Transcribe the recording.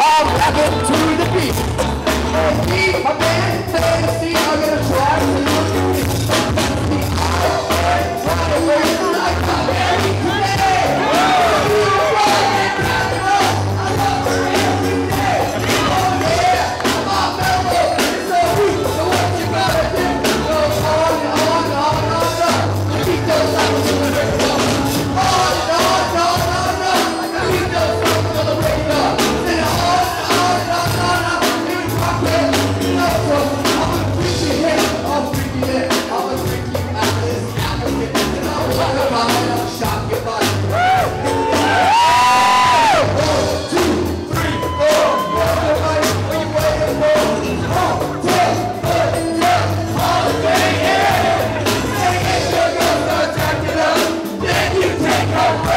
of heaven Take